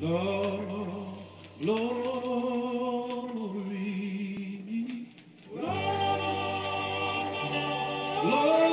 Lord, glory, glory.